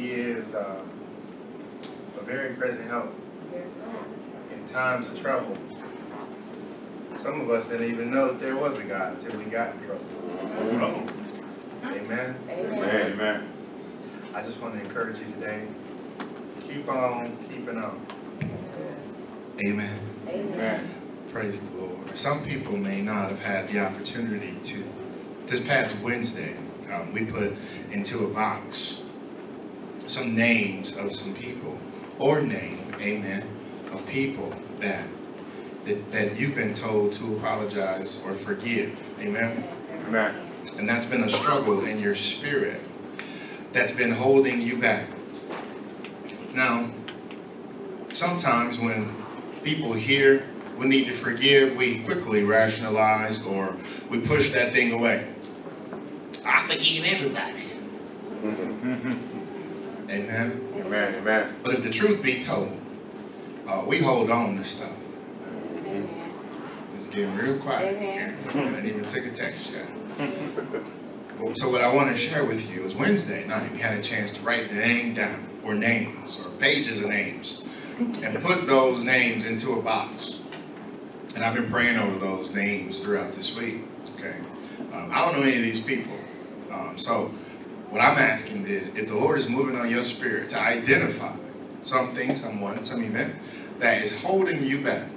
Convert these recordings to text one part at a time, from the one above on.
He is uh, a very present help in times of trouble. Some of us didn't even know that there was a God until we got in trouble. Amen. Amen, amen. I just want to encourage you today. Keep on keeping on. Amen. Amen. Praise the Lord. Some people may not have had the opportunity to. This past Wednesday, um, we put into a box some names of some people, or name, amen, of people that that, that you've been told to apologize or forgive. Amen. Amen. And that's been a struggle in your spirit that's been holding you back. Now, sometimes when people hear we need to forgive, we quickly rationalize or we push that thing away. I forgive everybody. Mm-hmm. Amen. Amen, amen. But if the truth be told, uh, we hold on to stuff. It's getting real quiet here. I didn't even take a text yet. Well, So what I want to share with you is Wednesday night, we had a chance to write the name down, or names, or pages of names, and put those names into a box. And I've been praying over those names throughout this week, okay? Um, I don't know any of these people. Um, so what I'm asking is, if the Lord is moving on your spirit to identify something, someone, some event that is holding you back,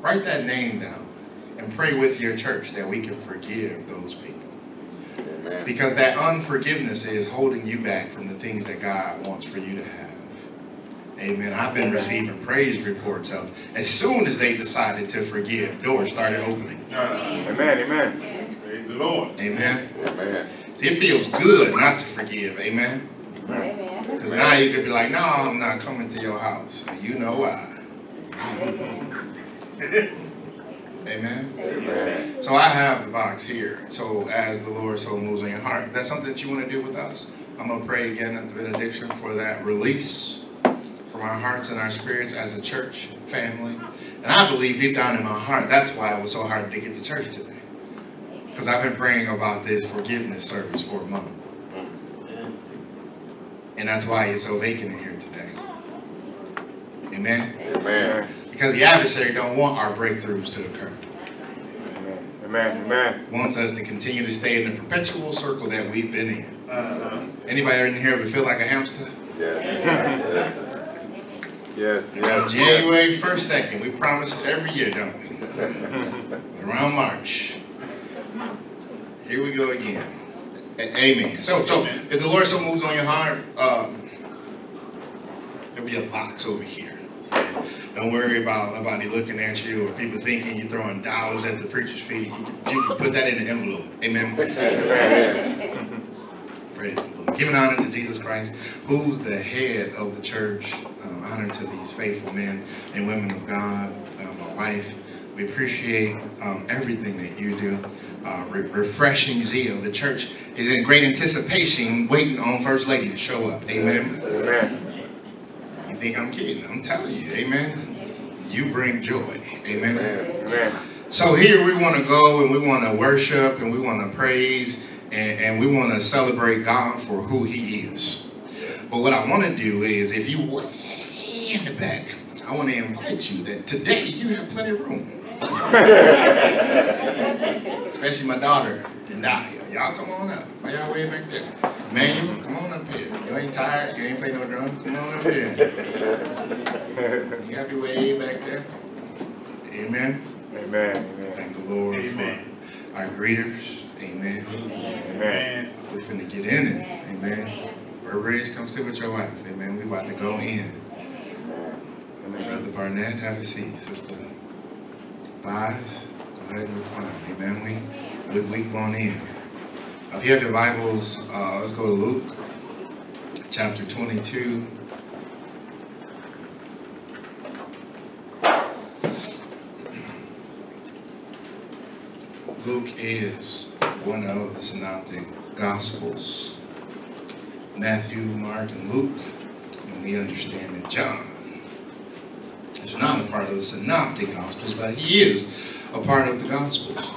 write that name down and pray with your church that we can forgive those people. Amen. Because that unforgiveness is holding you back from the things that God wants for you to have. Amen. I've been receiving praise reports of as soon as they decided to forgive, doors started opening. Amen, amen. Praise the Lord. Amen. Amen. It feels good not to forgive. Amen. Amen. Because now you could be like, no, I'm not coming to your house. And you know why. Amen. Amen. So I have the box here. So as the Lord so moves in your heart, if that's something that you want to do with us, I'm going to pray again at the benediction for that release from our hearts and our spirits as a church family. And I believe deep down in my heart, that's why it was so hard to get to church today. Because I've been praying about this forgiveness service for a month. And that's why it's so vacant in here today. Amen. Amen. Because the adversary don't want our breakthroughs to occur. Amen, amen. wants us to continue to stay in the perpetual circle that we've been in. Uh-huh. Anybody in here ever feel like a hamster? Yes. Yes, yes, yes. January 1st, 2nd, we promise every year, don't we? Around March. Here we go again. Amen. So, so if the Lord so moves on your heart, um, there'll be a box over here. Don't worry about nobody looking at you or people thinking you're throwing dollars at the preacher's feet. You can, you can put that in the envelope. Amen. Amen. Praise the Lord. Giving honor to Jesus Christ, who's the head of the church. Um, honor to these faithful men and women of God, uh, my wife. We appreciate um, everything that you do. Uh, re- refreshing zeal. The church is in great anticipation, waiting on First Lady to show up. Amen. Amen. You think I'm kidding? I'm telling you. Amen. You bring joy. Amen. Amen. So here we want to go and we want to worship and we want to praise and, and we want to celebrate God for who He is. But what I want to do is, if you way in the back, I want to invite you that today you have plenty of room. Especially my daughter and Dahlia. Y'all come on up. Why y'all way back there? Man, come on up here. You ain't tired. You ain't play no drum. Come on up here. You have your way back there. Amen. Amen, amen. Thank the Lord Amen. for our greeters. Amen. Amen. We're finna get in it. Amen. Reverend, come sit with your wife. Amen. We about to go in. Brother Barnett, have a seat. Sister Bias, go ahead and recline. Amen. We, we, we going in. If you have your Bibles, uh, let's go to Luke, chapter 22. Luke is one of the synoptic gospels. Matthew, Mark, and Luke, and we understand that John is not a part of the synoptic gospels, but he is a part of the gospels.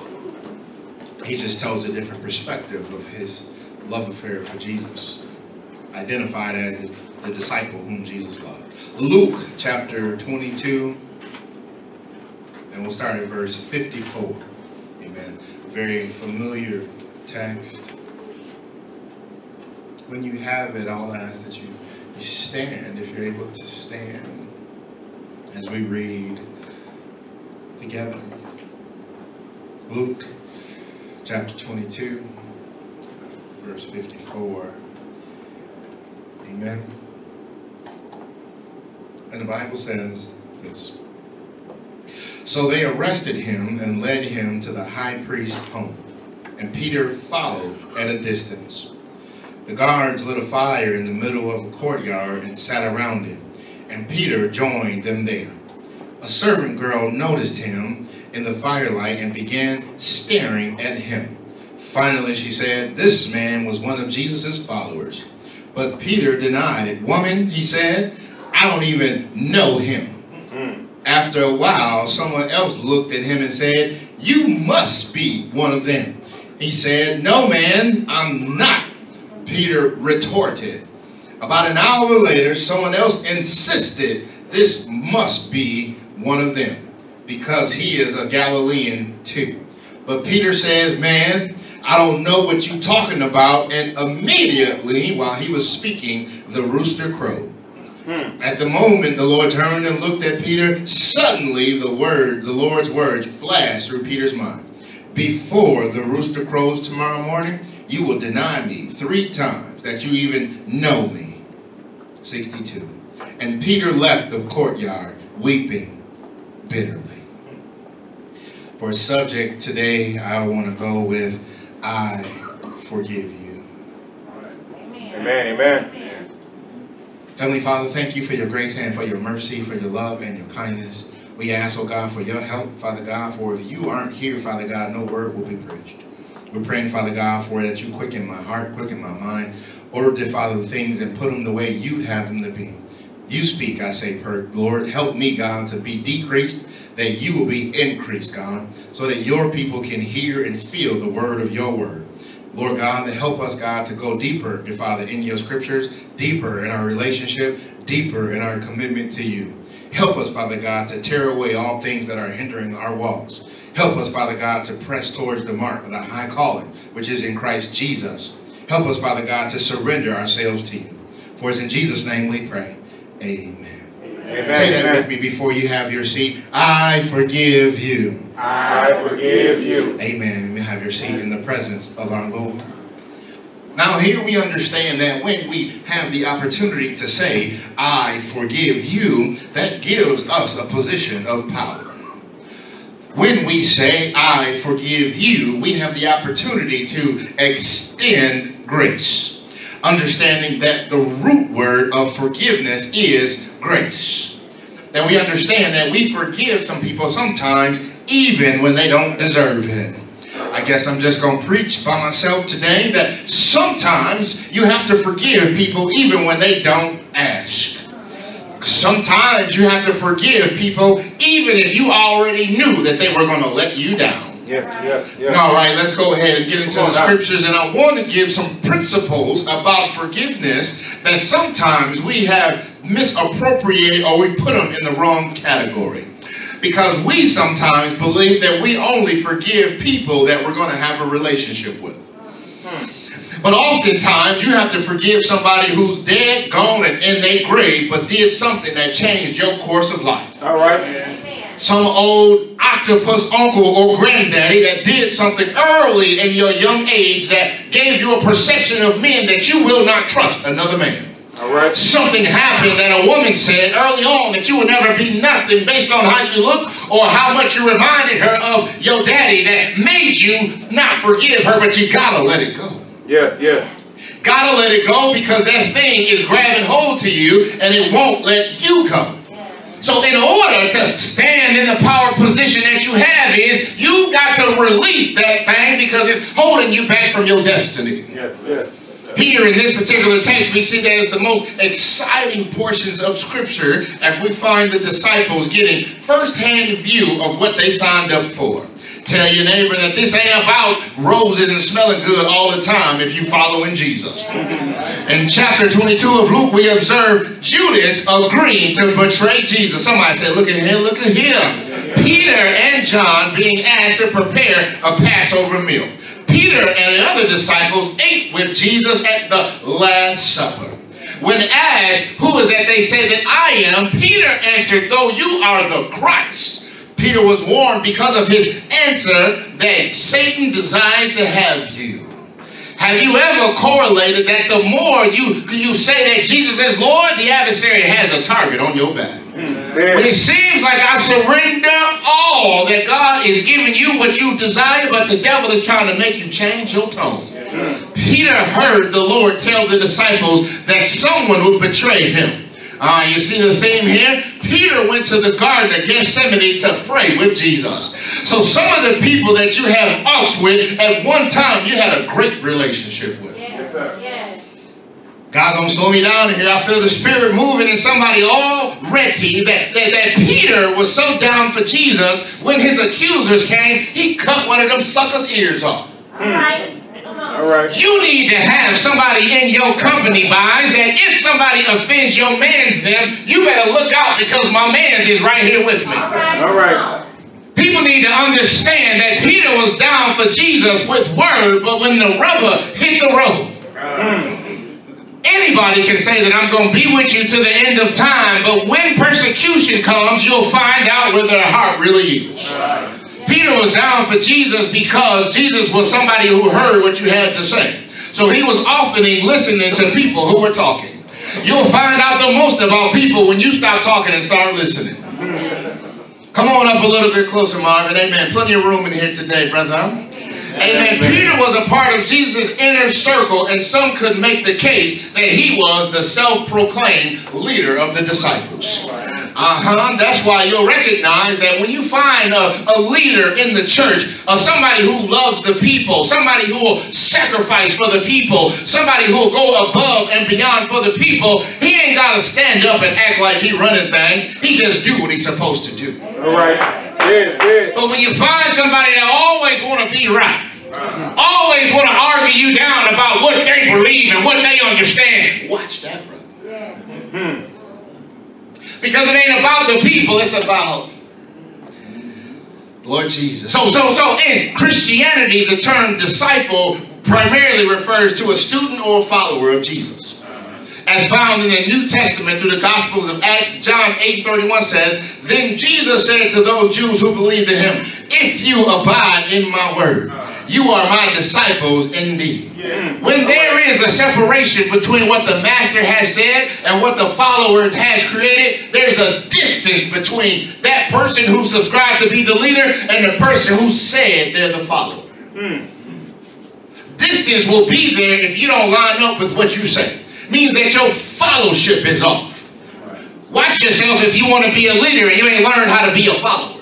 He just tells a different perspective of his love affair for Jesus. identified as the, disciple whom Jesus loved. Luke chapter 22, and we'll start at verse 54. Amen. Very familiar text. When you have it, I'll ask that you, you stand if you're able to stand as we read together. Luke chapter 22, verse 54. Amen. And the Bible says this. So they arrested him and led him to the high priest's home, and Peter followed at a distance. The guards lit a fire in the middle of a courtyard and sat around it, and Peter joined them there. A servant girl noticed him in the firelight and began staring at him. Finally, she said, This man was one of Jesus' followers. But Peter denied it. Woman, he said, I don't even know him. Mm-hmm. After a while, someone else looked at him and said, You must be one of them. He said, No, man, I'm not. Peter retorted. About an hour later, someone else insisted this must be one of them because he is a Galilean too. But Peter says, Man, I don't know what you're talking about. And immediately, while he was speaking, the rooster crowed. Hmm. At the moment the Lord turned and looked at Peter, suddenly the word, the Lord's words flashed through Peter's mind. Before the rooster crows tomorrow morning, you will deny me three times that you even know me. 62. And Peter left the courtyard weeping bitterly. For subject today, I want to go with I forgive you. Amen, amen. Heavenly Father, thank you for your grace and for your mercy, for your love and your kindness. We ask, oh God, for your help, Father God, for if you aren't here, Father God, no word will be preached. We're praying, Father God, for that you quicken my heart, quicken my mind, the Father things and put them the way you'd have them to be. You speak, I say, per Lord. Help me, God, to be decreased, that you will be increased, God, so that your people can hear and feel the word of your word. Lord God, to help us, God, to go deeper, dear Father, in your scriptures, deeper in our relationship, deeper in our commitment to you. Help us, Father God, to tear away all things that are hindering our walks. Help us, Father God, to press towards the mark of the high calling, which is in Christ Jesus. Help us, Father God, to surrender ourselves to you. For it's in Jesus' name we pray. Amen. Amen. Say that Amen. with me before you have your seat. I forgive you. I forgive you. Amen. You have your seat in the presence of our Lord. Now here we understand that when we have the opportunity to say, I forgive you, that gives us a position of power. When we say, I forgive you, we have the opportunity to extend grace. Understanding that the root word of forgiveness is grace. That we understand that we forgive some people sometimes even when they don't deserve it. I guess I'm just going to preach by myself today that sometimes you have to forgive people even when they don't ask. Sometimes you have to forgive people even if you already knew that they were going to let you down. Yes, yes, yes. All right, let's go ahead and get into the scriptures. And I want to give some principles about forgiveness that sometimes we have misappropriated or we put them in the wrong category. Because we sometimes believe that we only forgive people that we're going to have a relationship with. Hmm. But oftentimes you have to forgive somebody who's dead, gone, and in their grave, but did something that changed your course of life. All right. Some old octopus uncle or granddaddy that did something early in your young age that gave you a perception of men that you will not trust another man. All right. Something happened that a woman said early on that you would never be nothing based on how you look or how much you reminded her of your daddy that made you not forgive her, but you gotta let it go. Yes, yes. Gotta let it go because that thing is grabbing hold to you and it won't let you go. So in order to stand in the power position that you have is you got to release that thing because it's holding you back from your destiny. Yes, yes. Here in this particular text, we see that as the most exciting portions of Scripture as we find the disciples getting first-hand view of what they signed up for. Tell your neighbor that this ain't about roses and smelling good all the time if you're following Jesus. In chapter 22 of Luke, we observe Judas agreeing to betray Jesus. Somebody said, look at him, look at him. Peter and John being asked to prepare a Passover meal. Peter and the other disciples ate with Jesus at the Last Supper. When asked, who is that they say that I am, Peter answered, though you are the Christ. Peter was warned because of his answer that Satan desires to have you. Have you ever correlated that the more you, you say that Jesus is Lord, the adversary has a target on your back? When it seems like I surrender all that God is giving you what you desire, but the devil is trying to make you change your tone. Peter heard the Lord tell the disciples that someone would betray him. Uh, you see the theme here? Peter went to the Garden of Gethsemane to pray with Jesus. So some of the people that you have outs with, at one time you had a great relationship with. Yes. Yes. God gonna slow me down here. I feel the spirit moving in somebody already that, that, that Peter was so down for Jesus when his accusers came, he cut one of them suckers' ears off. All right. Come. All right. You need to have somebody in your company, guys, that if somebody offends your man's them, you better look out because my man's is right here with me. All right. All right. People need to understand that Peter was down for Jesus with word, but when the rubber hit the road, anybody can say that I'm going to be with you to the end of time, but when persecution comes, you'll find out where their heart really is. Peter was down for Jesus because Jesus was somebody who heard what you had to say. So he was often listening to people who were talking. You'll find out the most about people when you stop talking and start listening. Come on up a little bit closer, Marvin. Amen. Plenty of room in here today, brother. Amen. Peter was a part of Jesus' inner circle, and some could make the case that he was the self-proclaimed leader of the disciples. Uh-huh. That's why you'll recognize that when you find a, a leader in the church, or somebody who loves the people, somebody who will sacrifice for the people, somebody who will go above and beyond for the people, he ain't got to stand up and act like he running things. He just do what he's supposed to do. All right. Yes, yes. But when you find somebody that always want to be right, always want to argue you down about what they believe and what they understand, watch that, brother. Yes. Because it ain't about the people, it's about Lord Jesus. So, so, so in Christianity, the term disciple primarily refers to a student or a follower of Jesus. As found in the New Testament through the Gospels of Acts, John 8 31 says, Then Jesus said to those Jews who believed in him, If you abide in my word, you are my disciples indeed. When there is a separation between what the master has said and what the follower has created, there's a distance between that person who subscribed to be the leader and the person who said they're the follower. Hmm. Distance will be there if you don't line up with what you say. Means that your fellowship is off. Watch yourself if you want to be a leader and you ain't learned how to be a follower.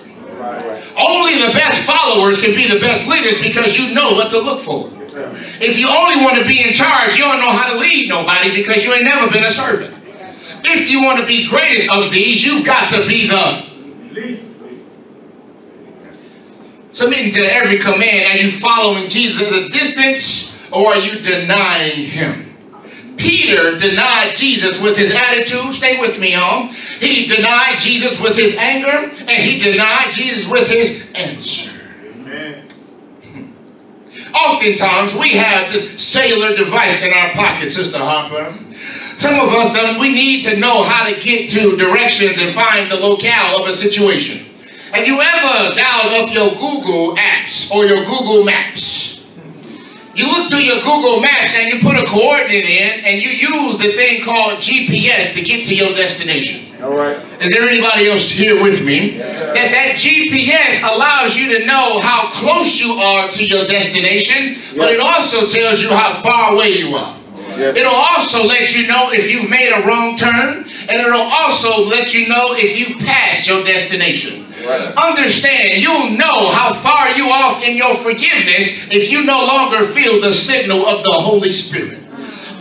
Only the best followers can be the best leaders because you know what to look for. If you only want to be in charge, you don't know how to lead nobody because you ain't never been a servant. If you want to be greatest of these, you've got to be the submitting to every command. Are you following Jesus at a distance or are you denying him? Peter denied Jesus with his attitude. Stay with me, y'all. He denied Jesus with his anger, and he denied Jesus with his answer. Oftentimes, we have this cellular device in our pocket, Sister Harper. Some of us, then, we need to know how to get to directions and find the locale of a situation. Have you ever dialed up your Google apps or your Google Maps? You look through your Google Maps and you put a coordinate in and you use the thing called GPS to get to your destination. All right. Is there anybody else here with me? That that GPS allows you to know how close you are to your destination, but it also tells you how far away you are. Yes. It'll also let you know if you've made a wrong turn, and it'll also let you know if you've passed your destination. Right. Understand, you'll know how far you off in your forgiveness if you no longer feel the signal of the Holy Spirit.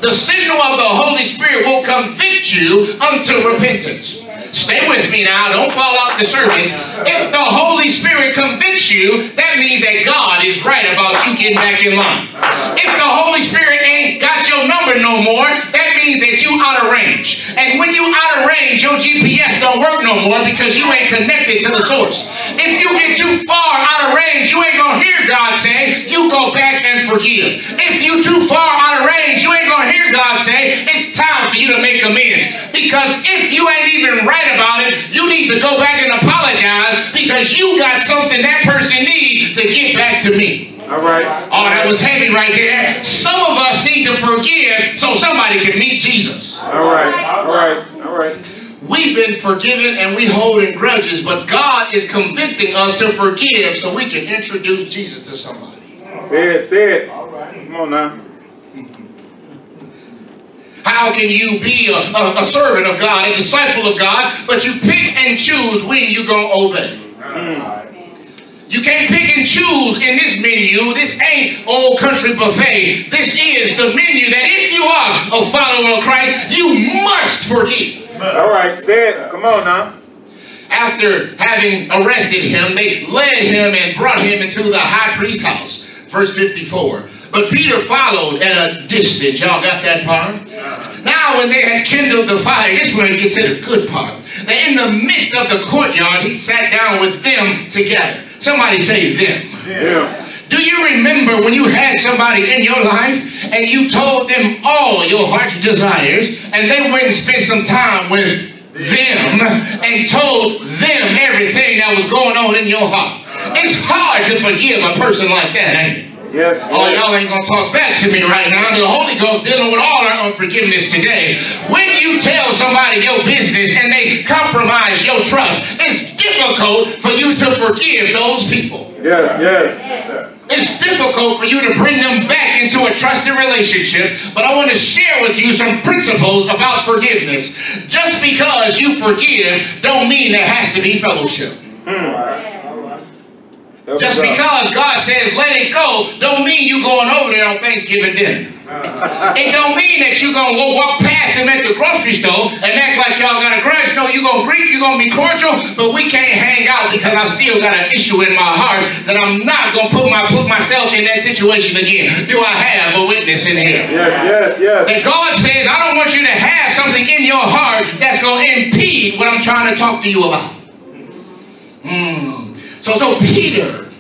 The signal of the Holy Spirit will convict you unto repentance. Stay with me now. Don't fall off the service. If the Holy Spirit convicts you, that means that God is right about you getting back in line. If the Holy Spirit ain't got your number no more, that means that you out of range. And when you out of range, your GPS don't work no more because you ain't connected to the source. If you get too far out of range, you ain't gonna hear God say, you go back and forgive. If you too far out of range, you ain't gonna hear God say, it's time for you to make amends. Because if you ain't even right about it, you need to go back and apologize because you got something that person needs to get back to me. All right. Oh, that was heavy right there. Some of us need to forgive so somebody can meet Jesus. All right. All right. All right. We've been forgiven and we holding grudges, but God is convicting us to forgive so we can introduce Jesus to somebody. Say it. Say it. Come on now. How can you be a, a, a servant of God, a disciple of God, but you pick and choose when you're going to obey? You can't pick and choose in this menu. This ain't old country buffet. This is the menu that if you are a follower of Christ, you must forgive. All right. Say it. Come on now. After having arrested him, they led him and brought him into the high priest's house. Verse 54. But Peter followed at a distance. Y'all got that part? Now when they had kindled the fire, this is where it gets to the good part. That in the midst of the courtyard, he sat down with them together. Somebody say them. Yeah. Do you remember when you had somebody in your life and you told them all your heart's desires and they went and spent some time with them and told them everything that was going on in your heart? It's hard to forgive a person like that, ain't it? Yes. Oh, y'all ain't gonna talk back to me right now. The Holy Ghost dealing with all our unforgiveness today. When you tell somebody your business and they compromise your trust, it's difficult for you to forgive those people. Yes. Yes. It's difficult for you to bring them back into a trusted relationship, but I want to share with you some principles about forgiveness. Just because you forgive don't mean there has to be fellowship. Hmm. Help Just because God says let it go, don't mean you going over there on Thanksgiving dinner. It don't mean that you gonna walk past them at the grocery store and act like y'all got a grudge. No, you gonna greet, you gonna be cordial, but we can't hang out because I still got an issue in my heart that I'm not gonna put my put myself in that situation again. Do I have a witness in here? Yes. Yes. Yes. That God says, I don't want you to have something in your heart that's going to impede what I'm trying to talk to you about. Hmm. So, so Peter,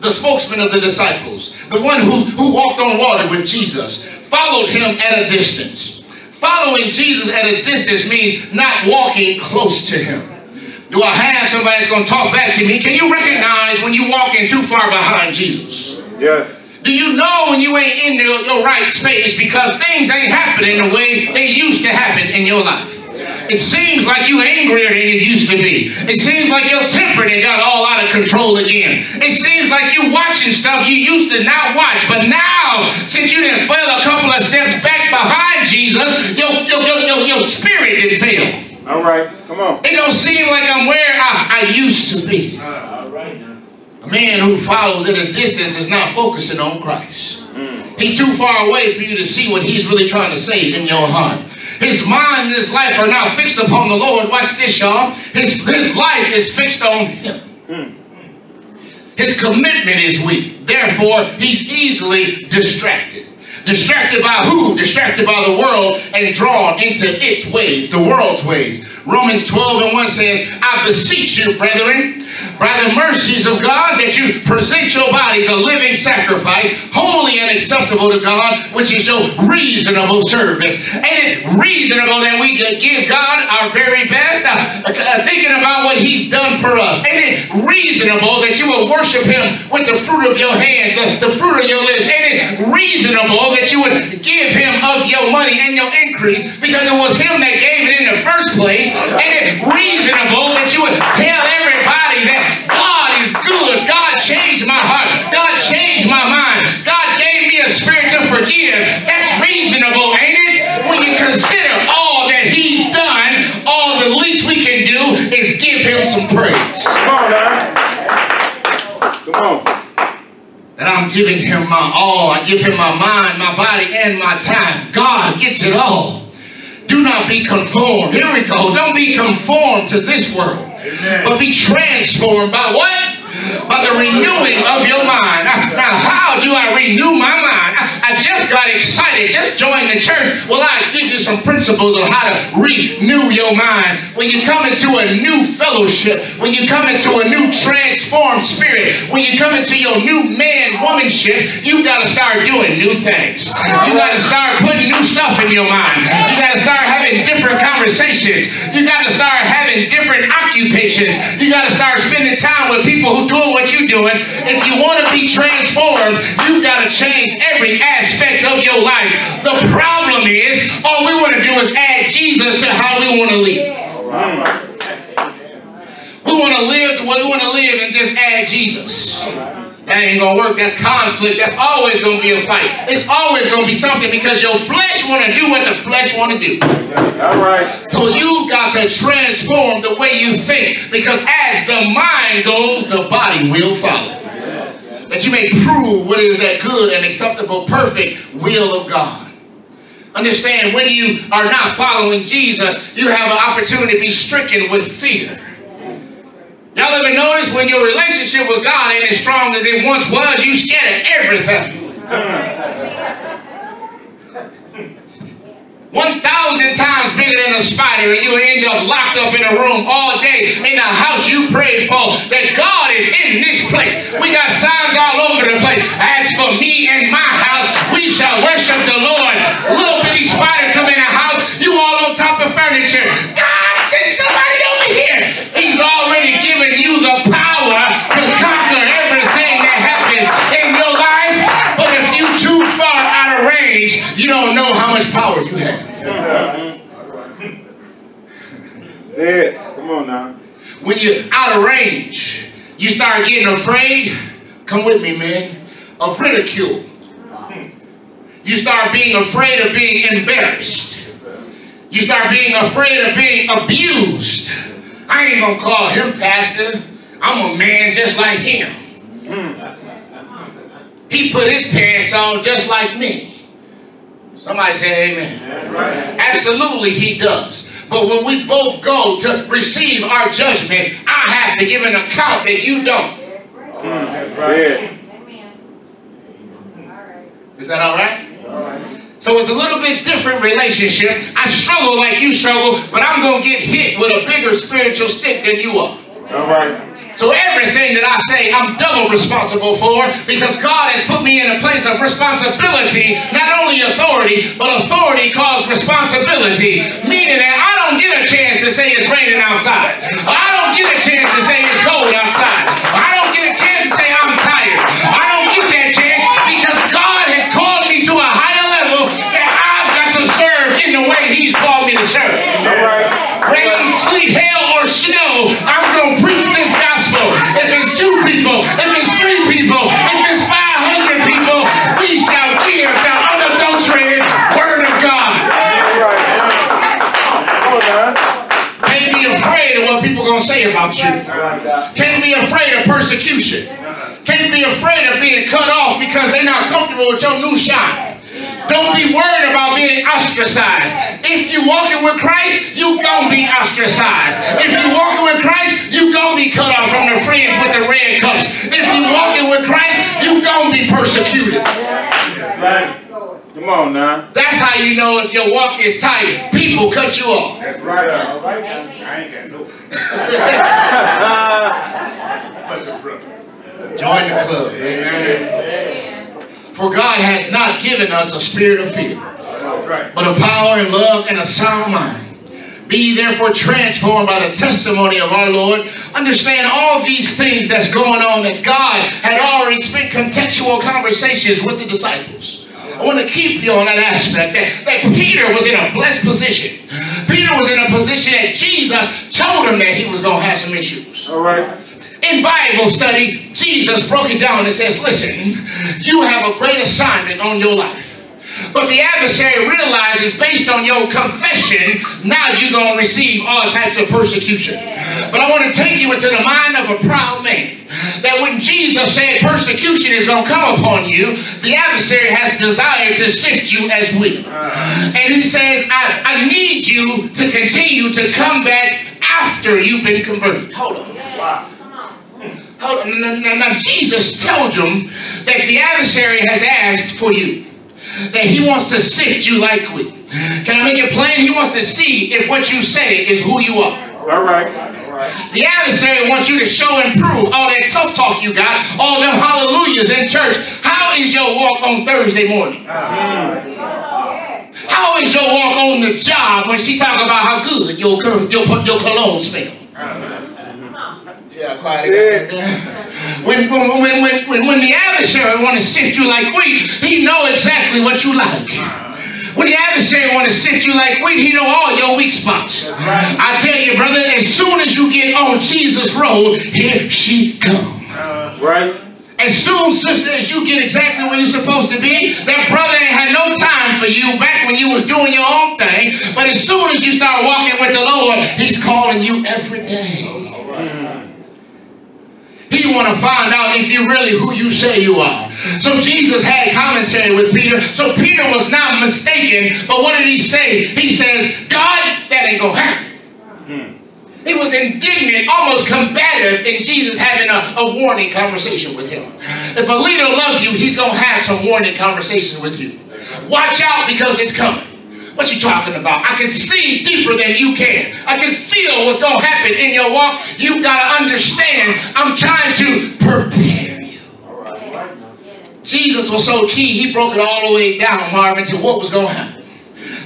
the spokesman of the disciples, the one who, who walked on water with Jesus, followed him at a distance. Following Jesus at a distance means not walking close to him. Do I have somebody that's going to talk back to me? Can you recognize when you walking too far behind Jesus? Yes. Do you know when you ain't in your, your right space because things ain't happening the way they used to happen in your life? It seems like you angrier than you used to be. It seems like your temper done got all out of control again. It seems like you watching stuff you used to not watch. But now, since you didn't fell a couple of steps back behind Jesus, your, your, your, your, your spirit did fail. All right. Come on. It don't seem like I'm where I, I used to be. Ah, all right A man who follows at a distance is not focusing on Christ. Mm. He's too far away for you to see what he's really trying to say in your heart. His mind and his life are now fixed upon the Lord. Watch this, y'all. His, his life is fixed on him. His commitment is weak. Therefore, he's easily distracted. Distracted by who? Distracted by the world and drawn into its ways, the world's ways. Romans 12 and 1 says, I beseech you, brethren, by the mercies of God, that you present your bodies a living sacrifice, holy and acceptable to God, which is your reasonable service. Ain't it reasonable that we give God our very best? Uh, uh, thinking about what He's done for us. Ain't it reasonable that you will worship Him with the fruit of your hands, the, the fruit of your lips? Ain't it reasonable that you would give Him of your money and your increase because it was Him that gave it the first place? and it reasonable that you would tell everybody that God is good? God changed my heart. God changed my mind. God gave me a spirit to forgive. That's reasonable, ain't it? When you consider all that He's done, all the least we can do is give Him some praise. Come on now. Come on. That I'm giving Him my all. I give Him my mind, my body, and my time. God gets it all. Do not be conformed. Here we go. Don't be conformed to this world. But be transformed by what? By the renewing of your mind. Now, now, how do I renew my mind? I, I just got excited. Just joined the church. Well, I give you some principles on how to renew your mind. When you come into a new fellowship, when you come into a new transformed spirit, when you come into your new man womanship, you got to start doing new things. You got to start putting new stuff in your mind. You got to start having different conversations. You got to start having different occupations. You got to start spending time with people who doing what you're doing. If you want to be transformed, you've got to change every aspect of your life. The problem is, all we want to do is add Jesus to how we want to live. We want to live the way we want to live and just add Jesus. That ain't gonna work. That's conflict. That's always gonna be a fight. It's always gonna be something because your flesh want to do what the flesh want to do. All right. So you got to transform the way you think because as the mind goes, the body will follow. That you may prove what is that good and acceptable, perfect will of God. Understand when you are not following Jesus, you have an opportunity to be stricken with fear. Y'all ever notice when your relationship with God ain't as strong as it once was, you scared of everything. 1,000 times bigger than a spider, and you end up locked up in a room all day in the house you prayed for. That God is in this place. We got signs all over the place. As for me and my house, we shall worship the Lord. Little bitty spider come in the house, you all on top of furniture. Much power you have. Say it. Come on now. When you're out of range, you start getting afraid. Come with me, man. Of ridicule. You start being afraid of being embarrassed. You start being afraid of being abused. I ain't gonna call him pastor. I'm a man just like him. He put his pants on just like me. Somebody say amen. Absolutely, he does. But when we both go to receive our judgment, I have to give an account that you don't. Say Is that all right? all right? So it's a little bit different relationship. I struggle like you struggle, but I'm going to get hit with a bigger spiritual stick than you are. All right. So everything that I say, I'm double responsible for because God has put me in a place of responsibility, not only authority, but authority calls responsibility, meaning that I don't get a chance to say it's raining outside. I don't get a chance to say it's cold outside. I don't get a chance to say I'm tired. I don't get that chance because God has called me to a higher level that I've got to serve in the way He's called me to serve All right. rain, sleet, hail, or snow, people, if it's three people, if it's 500 people, we shall give the unadulterated word of God. Can't be afraid of what people going to say about you. Can't be afraid of persecution. Can't be afraid of being cut off because they're not comfortable with your new shine. Don't be worried about being ostracized. If you're walking with Christ, you're gonna be ostracized. If you're walking with Christ, you're gonna be cut off from the friends with the red cups. If you're walking with Christ, you're gonna be persecuted. Right. Come on now. That's how you know if your walk is tight. People cut you off. That's right. All right. I ain't got no. Join the club. Amen. For God has not given us a spirit of fear. But of power and love and a sound mind. Be therefore transformed by the testimony of our Lord. Understand all these things that's going on that God had already spent contextual conversations with the disciples. I want to keep you on that aspect that, that Peter was in a blessed position. Peter was in a position that Jesus told him that he was going to have some issues. All right. In Bible study, Jesus broke it down and says, listen, you have a great assignment on your life. But the adversary realizes based on your confession, now you're going to receive all types of persecution. But I want to take you into the mind of a proud man. That when Jesus said persecution is going to come upon you, the adversary has desire to sift you as wheat. And he says, I, I need you to continue to come back after you've been converted. Hold on. Wow. Hold on. Now, now, now, Jesus told them that the adversary has asked for you. That he wants to sift you like wheat. Can I make it plain? He wants to see if what you say is who you are. All right. All right. The adversary wants you to show and prove all that tough talk you got, all them hallelujahs in church. How is your walk on Thursday morning? Ah. How is your walk on the job when she talk about how good your your, your cologne smell? Ah. Yeah, quiet again. When, when, when, when, when, when the adversary want to sift you like wheat, he know exactly what you like. When the adversary want to sift you like wheat, he know all your weak spots. I tell you, brother, as soon as you get on Jesus' road, here she come. Uh, right. As soon, sister, as you get exactly where you're supposed to be, that brother ain't had no time for you back when you was doing your own thing. But as soon as you start walking with the Lord, he's calling you every day. He want to find out if you're really who you say you are. So Jesus had commentary with Peter. So Peter was not mistaken. But what did he say? He says, God, that ain't going to happen. He was indignant, almost combative in Jesus having a, a warning conversation with him. If a leader loves you, he's going to have some warning conversations with you. Watch out because it's coming. What you talking about? I can see deeper than you can. I can feel what's going to happen in your walk. You got to understand, I'm trying to prepare you. Jesus was so key, he broke it all the way down, Marvin, to what was going to happen.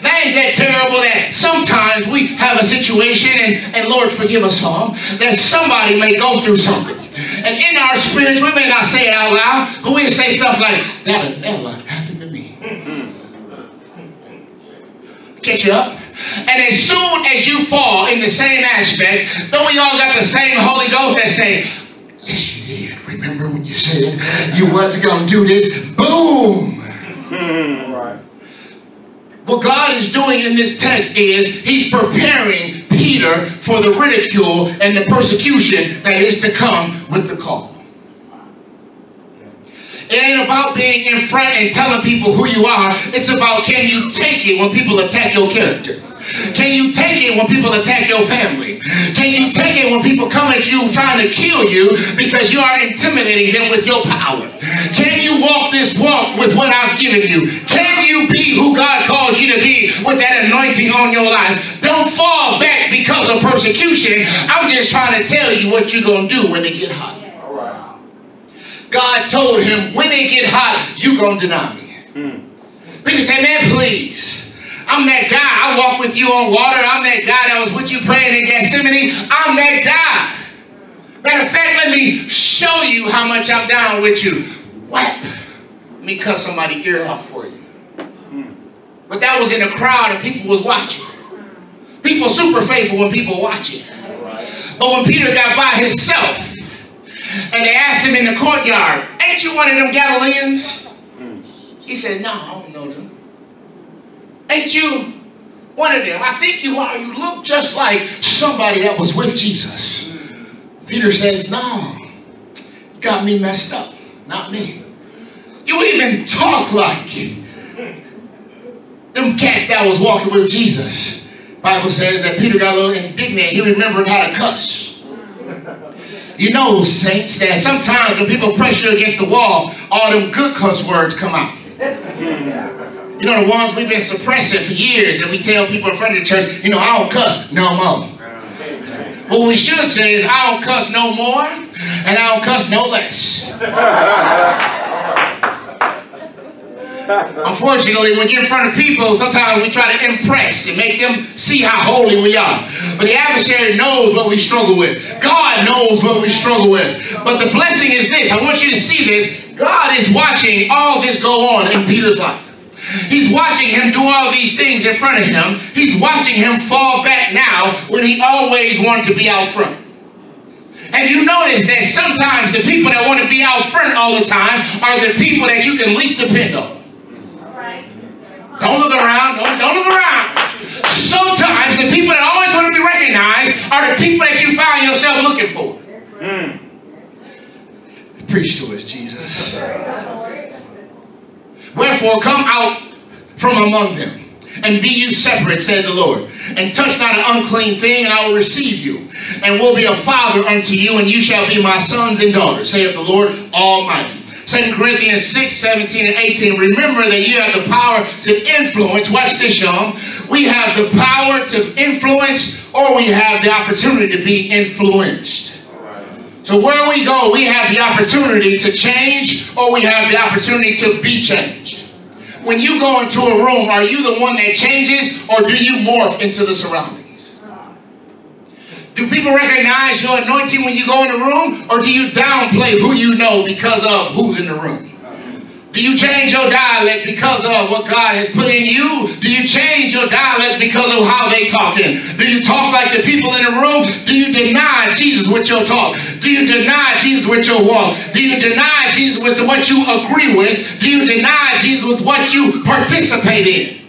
That ain't that terrible that sometimes we have a situation, and, and Lord forgive us all, that somebody may go through something. And in our spirits, we may not say it out loud, but we say stuff like, that'll never happen to me. Catch you up. And as soon as you fall in the same aspect, though we all got the same Holy Ghost that say, yes you did. Remember when you said you wasn't going to do this? Boom. Hmm, right. What God is doing in this text is He's preparing Peter for the ridicule and the persecution that is to come with the call. It ain't about being in front and telling people who you are. It's about can you take it when people attack your character? Can you take it when people attack your family? Can you take it when people come at you trying to kill you because you are intimidating them with your power? Can you walk this walk with what I've given you? Can you be who God called you to be with that anointing on your life? Don't fall back because of persecution. I'm just trying to tell you what you're going to do when they get hot. Right. God told him, when they get hot, you going to deny me. Hmm. Peter said, man, please. I'm that guy. I walk with you on water. I'm that guy that was with you praying in Gethsemane. I'm that guy. Matter of fact, let me show you how much I'm down with you. Whap. Let me cut somebody ear off for you. Hmm. But that was in a crowd and people was watching. People super faithful when people watching. But when Peter got by himself and they asked him in the courtyard, ain't you one of them Galileans? Mm. He said, no, I don't know them. Ain't you one of them? I think you are. You look just like somebody that was with Jesus. Mm. Peter says, no, you got me messed up, not me. You even talk like them cats that was walking with Jesus. Bible says that Peter got a little indignant. He remembered how to cuss. You know, saints, that sometimes when people press you against the wall, all them good cuss words come out. You know, the ones we've been suppressing for years and we tell people in front of the church, you know, I don't cuss no more. What we should say is, I don't cuss no more, and I don't cuss no less. Unfortunately, when you're in front of people, sometimes we try to impress and make them see how holy we are. But the adversary knows what we struggle with. God knows what we struggle with. But the blessing is this. I want you to see this. God is watching all this go on in Peter's life. He's watching him do all these things in front of him. He's watching him fall back now when he always wanted to be out front. And you notice that sometimes the people that want to be out front all the time are the people that you can least depend on. Don't look around. Don't, don't look around. Sometimes the people that always want to be recognized are the people that you find yourself looking for. Mm. Preach to us, Jesus. Wherefore, come out from among them. And be you separate, said the Lord, and touch not an unclean thing, and I will receive you, and will be a father unto you, and you shall be my sons and daughters, saith the Lord Almighty. 2 Corinthians 6, 17, and 18. Remember that you have the power to influence. Watch this, y'all. We have the power to influence, or we have the opportunity to be influenced. So where we go, we have the opportunity to change, or we have the opportunity to be changed. When you go into a room, are you the one that changes, or do you morph into the surroundings? Do people recognize your anointing when you go in the room, or do you downplay who you know because of who's in the room? Do you change your dialect because of what God has put in you? Do you change your dialect because of how they talking? Do you talk like the people in the room? Do you deny Jesus with your talk? Do you deny Jesus with your walk? Do you deny Jesus with what you agree with? Do you deny Jesus with what you participate in?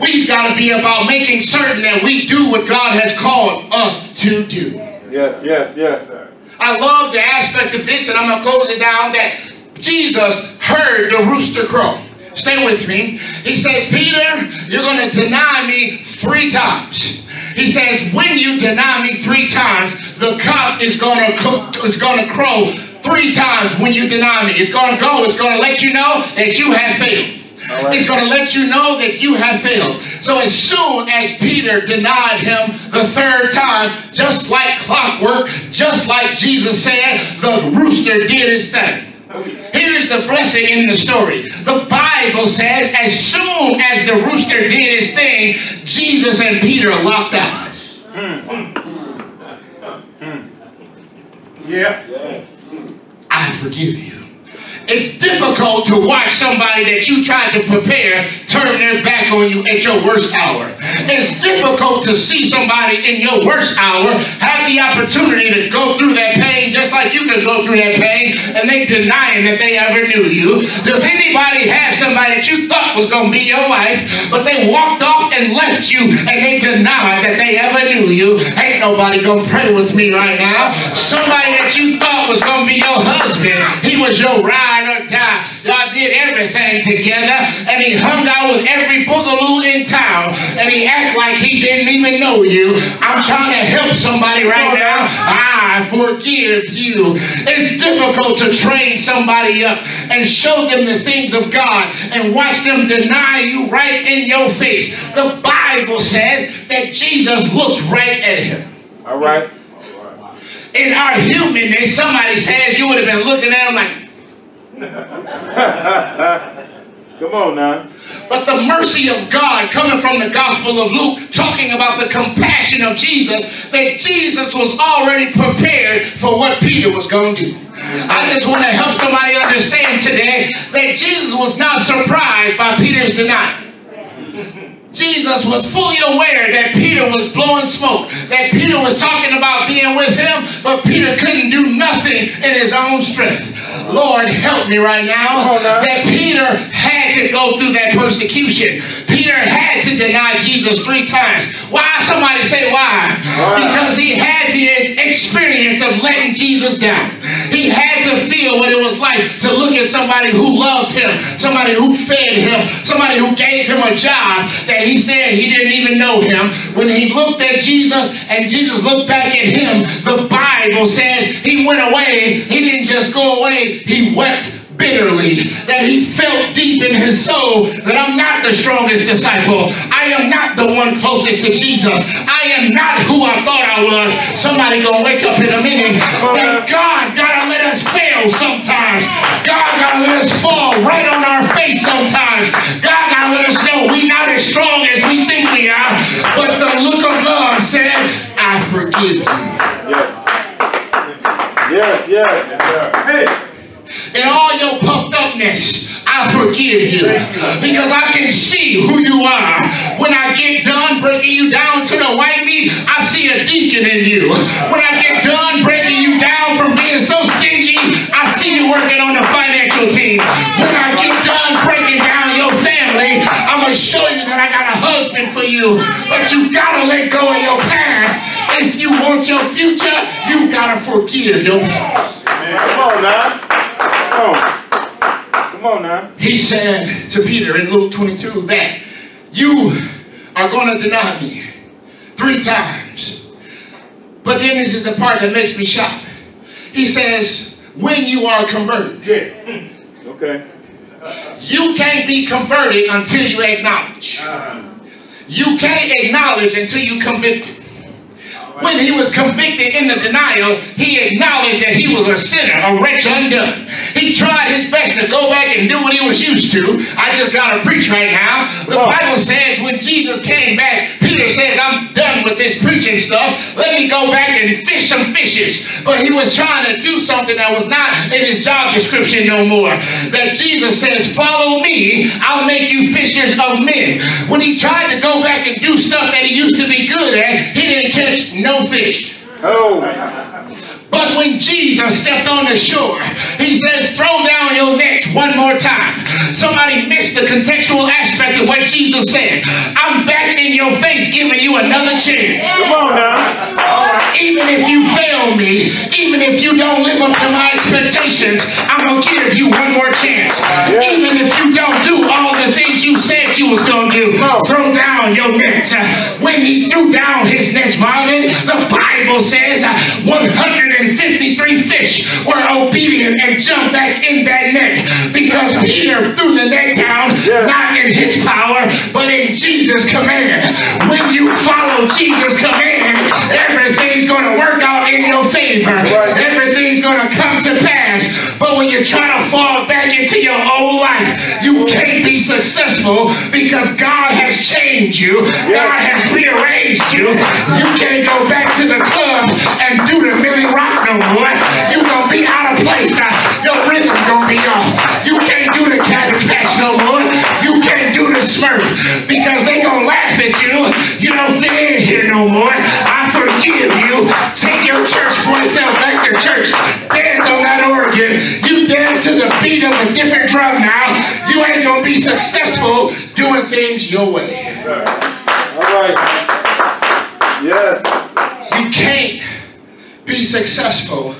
We've got to be about making certain that we do what God has called us to do. Yes, yes, yes. Sir. I love the aspect of this, and I'm going to close it down, that Jesus heard the rooster crow. Stay with me. He says, Peter, you're going to deny me three times. He says, when you deny me three times, the cock is going to is going to crow three times when you deny me. It's going to go. It's going to let you know that you have failed. Right. It's going to let you know that you have failed. So as soon as Peter denied him the third time, just like clockwork, just like Jesus said, the rooster did his thing. Here's the blessing in the story. The Bible says, as soon as the rooster did his thing, Jesus and Peter locked eyes. Yeah. I forgive you. It's difficult to watch somebody that you tried to prepare turn their back on you at your worst hour. It's difficult to see somebody in your worst hour have the opportunity to go through that pain just like you can go through that pain and they denying that they ever knew you. Does anybody have somebody that you thought was going to be your wife, but they walked off and left you and they denied that they ever knew you? Ain't nobody going to pray with me right now. Somebody that you thought was going to be your husband, he was your ride ride or die. God did everything together, and he hung out with every boogaloo in town, and he acted like he didn't even know you. I'm trying to help somebody right now. I forgive you. It's difficult to train somebody up and show them the things of God and watch them deny you right in your face. The Bible says that Jesus looked right at him. All right. In our humanness, somebody says you would have been looking at him like, Come on now. But the mercy of God coming from the Gospel of Luke, talking about the compassion of Jesus, that Jesus was already prepared for what Peter was going to do. I just want to help somebody understand today that Jesus was not surprised by Peter's denial. Jesus was fully aware that Peter was blowing smoke, that Peter was talking about being with him, but Peter couldn't do nothing in his own strength. Lord, help me right now that Peter had to go through that persecution. Peter had to deny Jesus three times. Why? Somebody say why? Because he had the experience of letting Jesus down. He had to feel what it was like to look at somebody who loved him, somebody who fed him, somebody who gave him a job that he said he didn't even know him. When he looked at Jesus and Jesus looked back at him, the Bible says he went away. He didn't just go away, he wept bitterly, that he felt deep in his soul that I'm not the strongest disciple. I am not the one closest to Jesus. I am not who I thought I was. Somebody gonna wake up in a minute that God gotta let us fail sometimes. God gotta let us fall right on our face sometimes. God gotta let us know we not as strong as we think we are. But the look of love said, I forgive you. Yes, yes, yes. Hey in all your puffed upness, I forgive you because I can see who you are. When I get done breaking you down to the white meat, I see a deacon in you. When I get done breaking you down from being so stingy, I see you working on the financial team. When I get done breaking down your family, I'm going to show you that I got a husband for you, but you gotta let go of your past. If you want your future, you gotta forgive your past. Come on. Come on. Now. He said to Peter in Luke 22 that you are gonna deny me three times. But then this is the part that makes me shout. He says, when you are converted. Yeah. Okay. You can't be converted until you acknowledge. Uh-huh. You can't acknowledge until you convicted. When he was convicted in the denial, he acknowledged that he was a sinner, a wretch undone. He tried his best to go back and do what he was used to. I just got to preach right now. The Bible says when Jesus came back, Peter says, I'm done with this preaching stuff. Let me go back and fish some fishes. But he was trying to do something that was not in his job description no more. That Jesus says, follow me, I'll make you fishers of men. When he tried to go back and do stuff that he used to be good at, he didn't catch no fish. Oh. But when Jesus stepped on the shore, he says, throw down your nets one more time. Somebody missed the contextual aspect of what Jesus said. I'm back in your face giving you another chance. Come on now. Even if you fail me, even if you don't live up to my expectations, I'm going to give you one more chance. Even if you don't do all the things you said you was going to do, throw down your nets. When he threw down his nets, Marvin, the Bible says uh, 153 fish were obedient and jumped back in that net because Peter threw the net down, not in his power, but in Jesus' command. When you follow Jesus' command, everything's going to work out in your favor. Everything's going to come to pass. But when you try to fall back into your old life, you can't be successful because God has changed you. God has rearranged you. You can't go back to the club and do the Millie More. You're going to be out of place. Uh, Your rhythm to be off. You can't do the Cabbage Patch no more. You can't do the Smurf because they going to laugh at you. You don't fit in here no more. I forgive you. Take your church boy self back to church. Dance on that organ. You dance to the beat of a different drum now. You ain't going to be successful doing things your way. All right. Yes. You can't be successful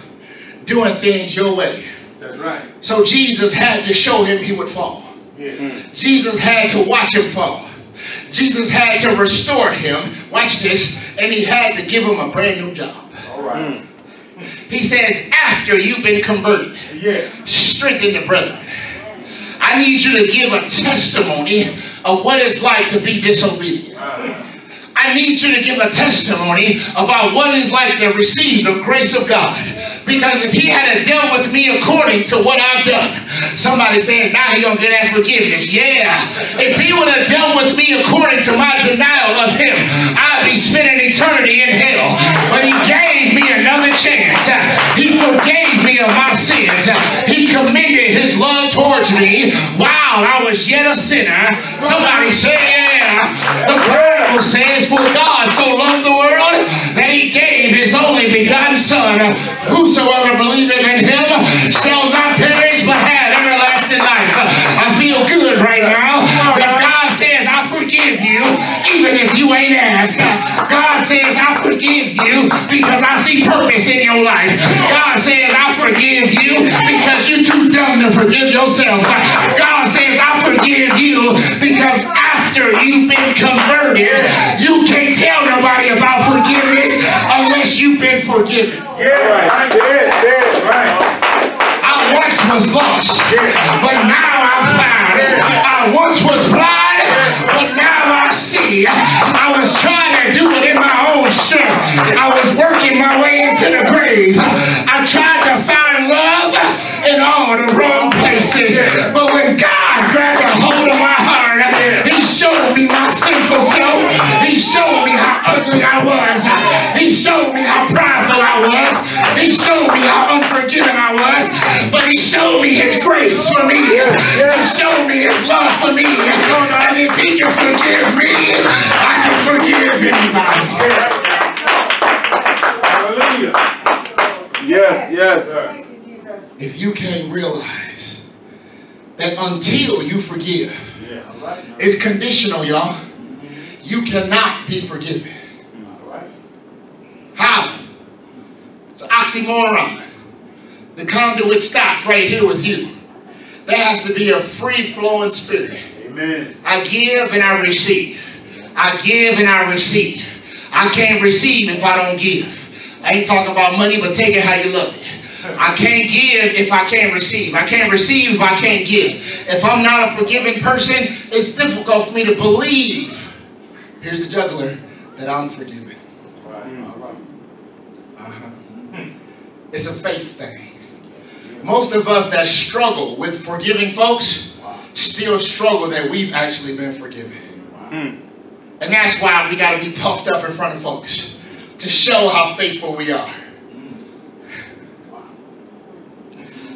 doing things your way. That's right. So Jesus had to show him he would fall. Jesus had to watch him fall. Jesus had to restore him. Watch this. And he had to give him a brand new job. All right. Hmm. He says, after you've been converted, Yeah. strengthen the brethren. I need you to give a testimony of what it's like to be disobedient. I need you to give a testimony about what it's like to receive the grace of God. Because if he had dealt with me according to what I've done, somebody says, now he's going to get that forgiveness. Yeah. If he would have dealt with me according to my denial of him, I'd be spending eternity in hell. But he gave me another chance. He forgave me of my sins. He commended his love towards me I was yet a sinner. Somebody say, yeah. The Bible says, for God so loved the world that he gave his only begotten Son. Whosoever believeth in him shall not perish but have everlasting life. I feel good right now that God says, I forgive you even if you ain't asked. God says, I forgive you because I see purpose in your life. God says, I forgive you because you're too dumb to forgive yourself. God says, because after you've been converted, you can't tell nobody about forgiveness unless you've been forgiven. Yeah. Right. Yeah. Yeah. Right. I once was lost, but now I'm found. I once was blind, but now I see. I was trying to do it in my own strength. I was working my way into the grave. I tried to find love in all the wrong places. But when God sinful self. He showed me how ugly I was. He showed me how prideful I was. He showed me how unforgiving I was. But he showed me his grace for me. He showed me his love for me. And if he can forgive me, I can forgive anybody. Hallelujah. Yes. Yes. If you can't realize that until you forgive, it's conditional, y'all. You cannot be forgiven. How? It's an oxymoron. The conduit stops right here with you. There has to be a free flowing spirit. Amen. I give and I receive. I give and I receive. I can't receive if I don't give. I ain't talking about money, but take it how you love it. I can't give if I can't receive. I can't receive if I can't give. If I'm not a forgiving person, it's difficult for me to believe. Here's the juggler that I'm forgiven. Uh-huh. It's a faith thing. Most of us that struggle with forgiving folks still struggle that we've actually been forgiven. And that's why we got to be puffed up in front of folks to show how faithful we are.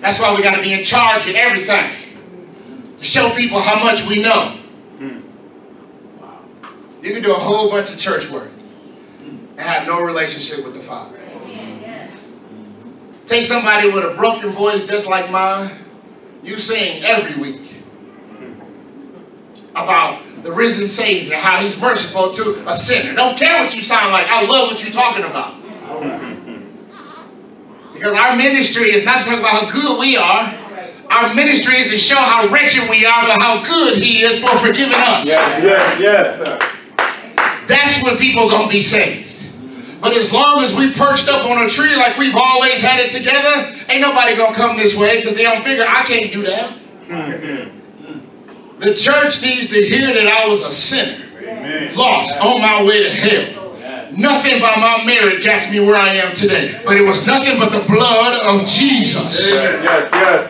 That's why we got to be in charge of everything. To show people how much we know. You can do a whole bunch of church work and have no relationship with the Father. Take somebody with a broken voice just like mine. You sing every week about the risen Savior, how he's merciful to a sinner. Don't care what you sound like. I love what you're talking about. Because our ministry is not to talk about how good we are. Our ministry is to show how wretched we are, but how good he is for forgiving us. Yes, yes, yes, sir. That's when people are gonna be saved. But as long as we perched up on a tree like we've always had it together, ain't nobody gonna come this way because they don't figure I can't do that. The church needs to hear that I was a sinner, Amen. lost, on my way to hell. Nothing by my merit gets me where I am today, but it was nothing but the blood of Jesus. Yes, yes.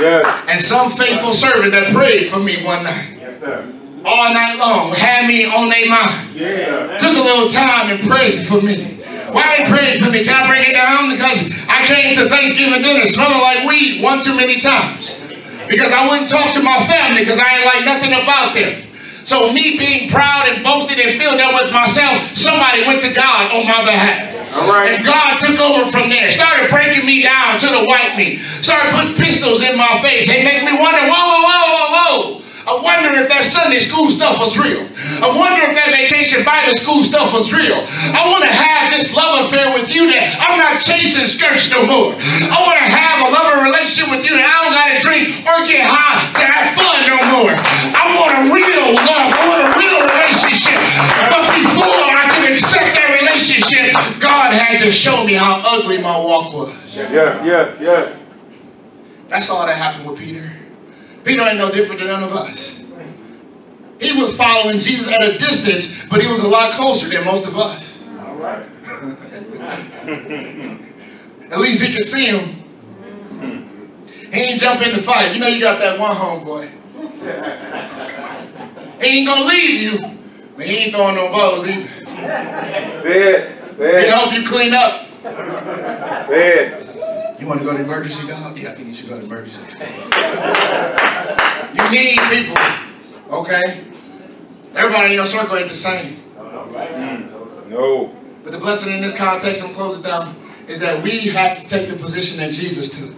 Yes. And some faithful servant that prayed for me one night, Yes, sir. All night long, had me on their mind. Sir. took a little time and prayed for me. Why they prayed for me? Can I break it down? Because I came to Thanksgiving dinner smelling like weed one too many times. Because I wouldn't talk to my family because I ain't like nothing about them. So me being proud and boasted and filled up with myself, somebody went to God on my behalf. All right. And God took over from there. Started breaking me down to the white meat. Started putting pistols in my face. They make me wonder, whoa, whoa, whoa, whoa, whoa. I wonder if that Sunday school stuff was real. I wonder if that vacation Bible school stuff was real. I want to have this love affair with you that I'm not chasing skirts no more. I want to have a loving relationship with you that I don't got to drink or get high to have fun no more. I want a real love. I want a real relationship. But before I could accept that relationship, God had to show me how ugly my walk was. Yes, yes, yes. That's all that happened with Peter. Peter ain't no different than none of us. He was following Jesus at a distance, but he was a lot closer than most of us. All right. At least he could see him. He ain't jump in the fight. You know you got that one homeboy. He ain't gonna leave you, but he ain't throwing no balls either. Say it. Say He help you clean up. Say it. You want to go to emergency, dog? Yeah, I think you should go to emergency. You need people, okay? Everybody in your circle ain't the same. No. But the blessing in this context, I'm closing down, is that we have to take the position that Jesus took.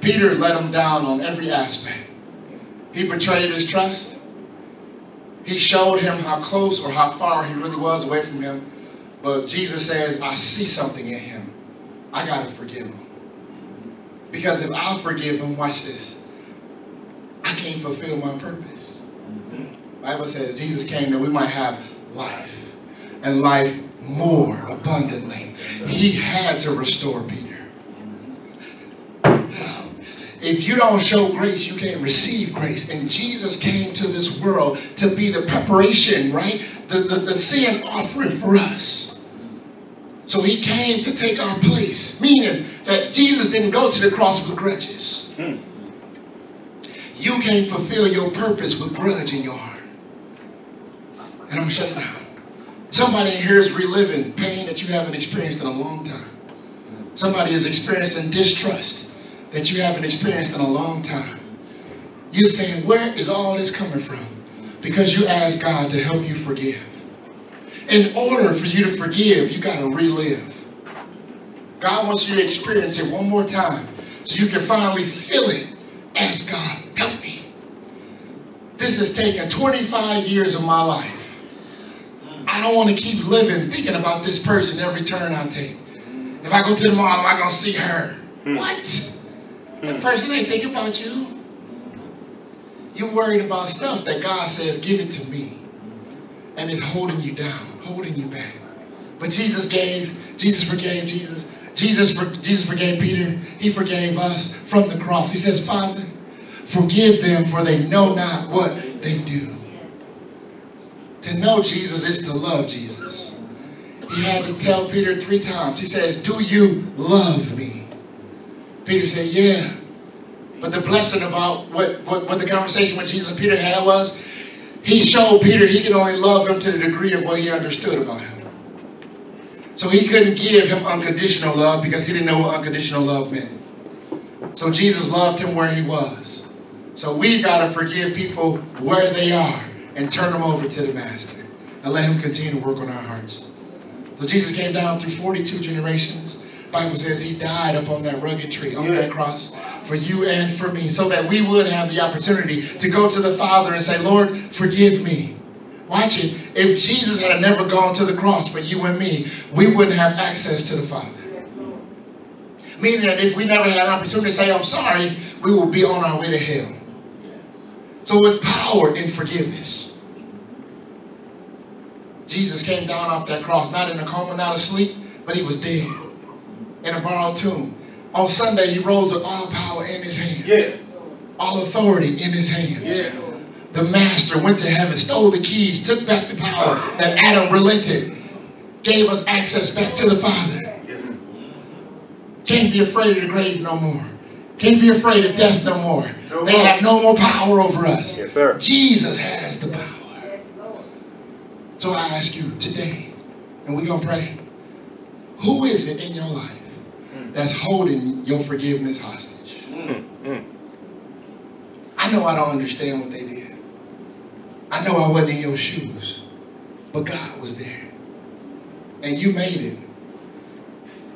Peter let him down on every aspect. He betrayed his trust. He showed him how close or how far he really was away from him. But Jesus says, I see something in him. I got to forgive him. Because if I forgive him, watch this, I can't fulfill my purpose. Mm-hmm. Bible says Jesus came that we might have life and life more abundantly. He had to restore Peter. Mm-hmm. If you don't show grace, you can't receive grace. And Jesus came to this world to be the preparation, right? The, the, the sin offering for us. So he came to take our place, meaning that Jesus didn't go to the cross with grudges. Hmm. You can't fulfill your purpose with grudge in your heart. And I'm shut down. Somebody here is reliving pain that you haven't experienced in a long time. Somebody is experiencing distrust that you haven't experienced in a long time. You're saying, where is all this coming from? Because you asked God to help you forgive. In order for you to forgive, you got to relive. God wants you to experience it one more time so you can finally feel it. Ask God. This has taken 25 years of my life I don't want to keep living thinking about this person every turn I take. If I go to the mall, am I going to see her? Hmm. What? Hmm. That person ain't thinking about you. You're worried about stuff that God says, give it to me. And it's holding you down, holding you back. But Jesus gave, Jesus forgave Jesus. Jesus, for, Jesus forgave Peter. He forgave us from the cross. He says, Father, forgive them for they know not what they do. To know Jesus is to love Jesus. He had to tell Peter three times. He says, do you love me? Peter said, yeah. But the blessing about what, what, what the conversation with Jesus and Peter had was, he showed Peter he could only love him to the degree of what he understood about him. So he couldn't give him unconditional love because he didn't know what unconditional love meant. So Jesus loved him where he was. So we got to forgive people where they are and turn them over to the Master and let him continue to work on our hearts. So Jesus came down through 42 generations. Bible says he died upon that rugged tree, on that cross, for you and for me, so that we would have the opportunity to go to the Father and say, Lord, forgive me. Watch it. If Jesus had never gone to the cross for you and me, we wouldn't have access to the Father. Meaning that if we never had an opportunity to say, I'm sorry, we will be on our way to hell. So it's power in forgiveness. Jesus came down off that cross, not in a coma, not asleep, but he was dead in a borrowed tomb. On Sunday, he rose with all power in his hands. Yes. All authority in his hands. Yeah. The master went to heaven, stole the keys, took back the power that Adam relented, gave us access back to the Father. Yes. Can't be afraid of the grave no more. Can't be afraid of death no more. No They more. have no more power over us. Yes, sir. Jesus has the power. So I ask you today, and we're going to pray, who is it in your life hmm. that's holding your forgiveness hostage? Hmm, hmm. I know I don't understand what they did. I know I wasn't in your shoes, but God was there. And you made it.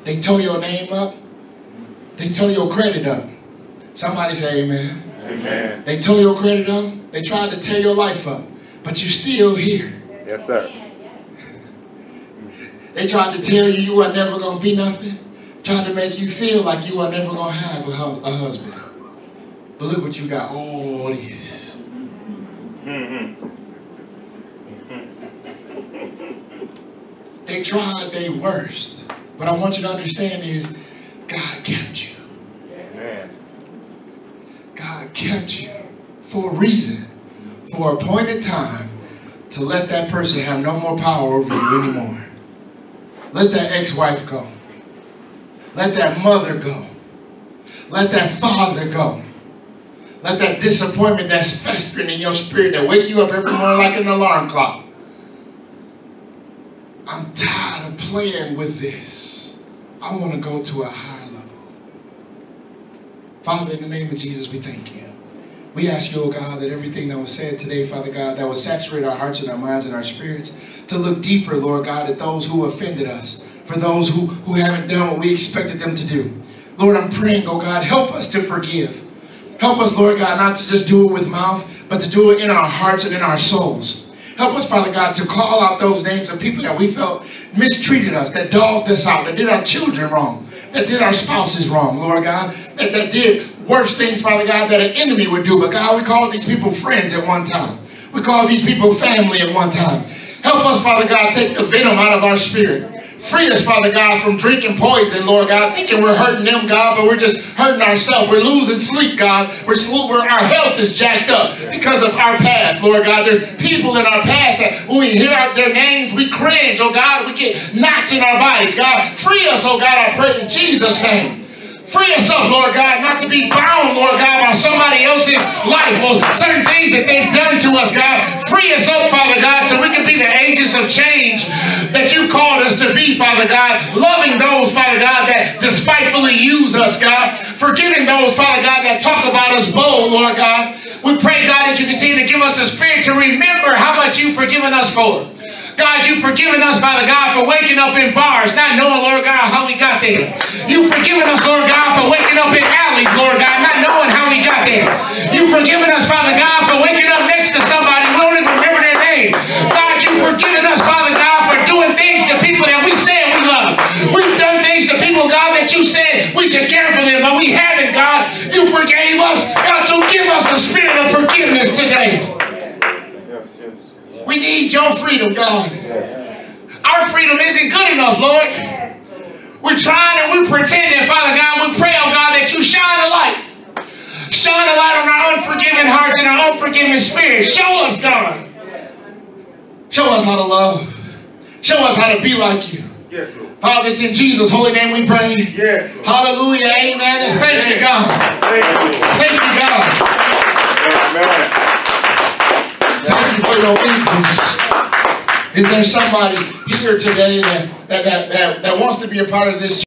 They tore your name up. They tore your credit up. Somebody say amen. Amen. They tore your credit up. They tried to tear your life up. But you're still here. Yes, sir. They tried to tell you you were never going to be nothing. Tried to make you feel like you were never going to have a, hu- a husband. But look what you got. All this. They tried their worst. What I want you to understand is God kept you. Amen. God kept you for a reason, for a appointed time, to let that person have no more power over you anymore. Let that ex-wife go. Let that mother go. Let that father go. Let that disappointment that's festering in your spirit that wake you up every morning like an alarm clock. I'm tired of playing with this. I want to go to a higher. Father, in the name of Jesus, we thank you. We ask you, oh God, that everything that was said today, Father God, that will saturate our hearts and our minds and our spirits, to look deeper, Lord God, at those who offended us, for those who, who haven't done what we expected them to do. Lord, I'm praying, oh God, help us to forgive. Help us, Lord God, not to just do it with mouth, but to do it in our hearts and in our souls. Help us, Father God, to call out those names of people that we felt mistreated us, that dogged us out, that did our children wrong, that did our spouses wrong, Lord God, that, that did worse things, Father God, that an enemy would do. But God, we called these people friends at one time. We called these people family at one time. Help us, Father God, take the venom out of our spirit. Free us, Father God, from drinking poison, Lord God, thinking we're hurting them, God, but we're just hurting ourselves. We're losing sleep, God. We're, we're our health is jacked up because of our past, Lord God. There's people in our past that when we hear out their names, we cringe, oh God. We get knots in our bodies, God. Free us, oh God, I pray in Jesus' name. Free us up, Lord God, not to be bound, Lord God, by somebody else's life or certain things that they've done to us, God. Free us up, Father God, so we can be the agents of change that you called us to be, Father God. Loving those, Father God, that despitefully use us, God. Forgiving those, Father God, that talk about us bold, Lord God. We pray, God, that you continue to give us the spirit to remember how much you've forgiven us for. God, you've forgiven us, Father God, for waking up in bars, not knowing, Lord God, how we got there. You've forgiven us, Lord God, for waking up in alleys, Lord God, not knowing how we got there. You've forgiven us, Father God, for waking up next to somebody we don't even remember their name. God, you've forgiven us, Father God, for doing things to people that we said we loved. We've done things to people, God, that you said we should care for them, but we haven't, God. You forgave us. God, so give us a spirit of forgiveness today need your freedom, God. Our freedom isn't good enough, Lord. We're trying and we're pretending, Father God. We pray, oh God, that you shine a light. Shine a light on our unforgiving hearts and our unforgiving spirits. Show us, God. Show us how to love. Show us how to be like you. Yes, Lord. Father, it's in Jesus' holy name we pray. Yes, Lord. Hallelujah. Amen. And thank you, God. Thank you, Thank you, God. Amen. For your increase. Is there somebody here today that, that, that, that, that wants to be a part of this